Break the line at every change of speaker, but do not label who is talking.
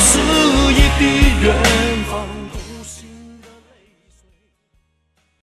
输一笔